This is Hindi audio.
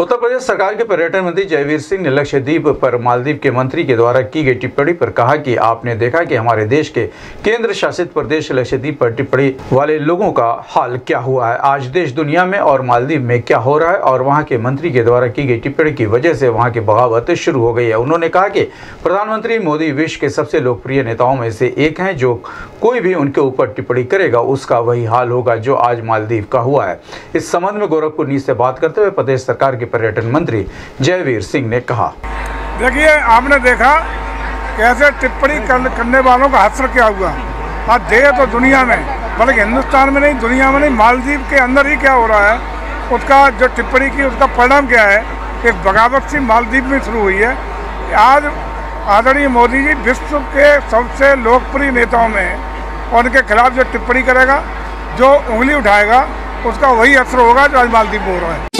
उत्तर प्रदेश सरकार के पर्यटन मंत्री जयवीर सिंह ने लक्षद्वीप पर मालदीव के मंत्री के द्वारा की गई टिप्पणी पर कहा कि आपने देखा कि हमारे देश के केंद्र शासित प्रदेश लक्षद्वीप पर टिप्पणी वाले लोगों का हाल क्या हुआ है? आज देश दुनिया में और मालदीव में क्या हो रहा है? और वहाँ के मंत्री के द्वारा की गई टिप्पणी की वजह से वहाँ की बगावत शुरू हो गई है। उन्होंने कहा कि प्रधानमंत्री मोदी विश्व के सबसे लोकप्रिय नेताओं में से एक हैं जो कोई भी उनके ऊपर टिप्पणी करेगा, उसका वही हाल होगा जो आज मालदीव का हुआ है। इस संबंध में गोरखपुर न्यूज़ से बात करते हुए प्रदेश सरकार के पर्यटन मंत्री जयवीर सिंह ने कहा। देखिए, आपने देखा कैसे टिप्पणी करने वालों का हसर क्या हुआ। आज देश तो दुनिया में, बल्कि हिंदुस्तान में नहीं, दुनिया में नहीं, मालदीव के अंदर ही क्या हो रहा है, उसका जो टिप्पणी की, उसका परिणाम क्या है, एक बगावत सी मालदीव में शुरू हुई है। आज आदरणीय मोदी जी विश्व के सबसे लोकप्रिय नेताओं में उनके खिलाफ जो टिप्पणी करेगा, जो उंगली उठाएगा, उसका वही असर होगा जो आज मालदीव में हो रहा है।